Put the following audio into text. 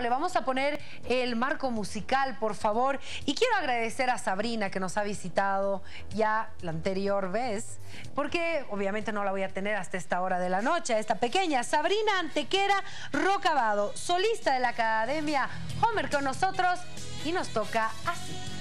le vamos a poner el marco musical, por favor. Y quiero agradecer a Sabrina que nos ha visitado ya la anterior vez, porque obviamente no la voy a tener hasta esta hora de la noche, esta pequeña Sabrina Antequera Rocabado, solista de la Academia Homer con nosotros y nos toca así.